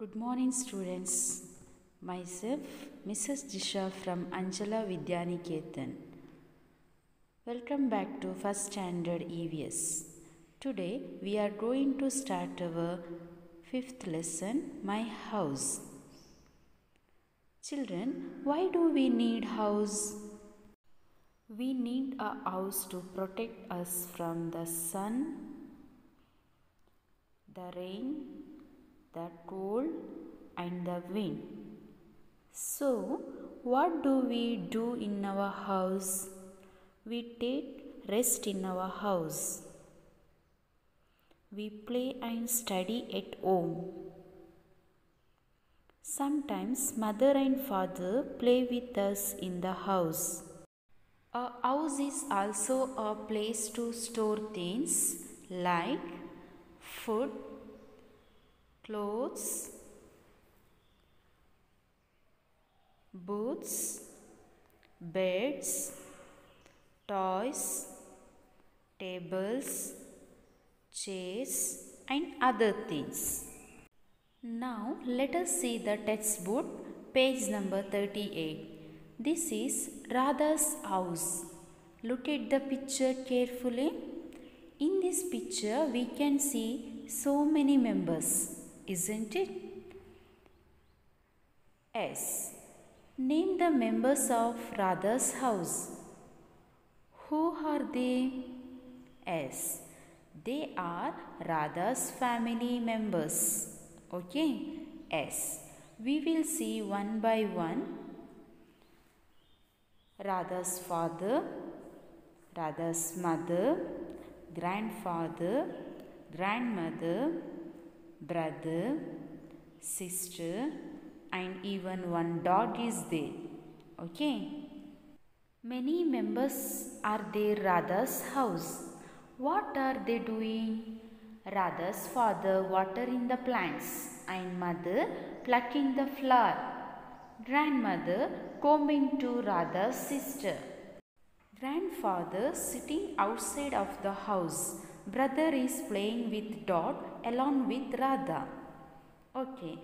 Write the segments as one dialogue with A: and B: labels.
A: Good morning, students. Myself, Mrs. Jisha from Angela Vidyaniketan. Welcome back to First Standard EVS. Today, we are going to start our fifth lesson, My House. Children, why do we need house? We need a house to protect us from the sun, the rain, the cold, and the wind. So, what do we do in our house? We take rest in our house. We play and study at home. Sometimes mother and father play with us in the house. A house is also a place to store things like food, clothes, boots, beds, toys, tables, chairs, and other things. Now let us see the textbook, page number 38. This is Radha's house. Look at the picture carefully. In this picture, we can see so many members, isn't it? S. Name the members of Radha's house. Who are they? S. They are Radha's family members. Okay? S. We will see one by one. Radha's father, Radha's mother, grandfather, grandmother, brother, sister, and even one dog is there. Okay? Many members are there Radha's house. What are they doing? Radha's father watering the plants and mother plucking the flower. Grandmother combing to Radha's sister. Grandfather sitting outside of the house. Brother is playing with dot along with Radha. Okay.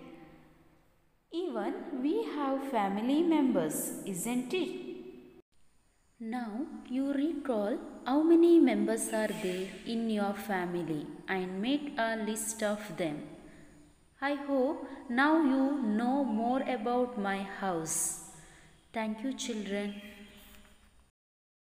A: Even we have family members, isn't it? Now you recall how many members are there in your family and make a list of them. I hope now you know more about my house. Thank you, children.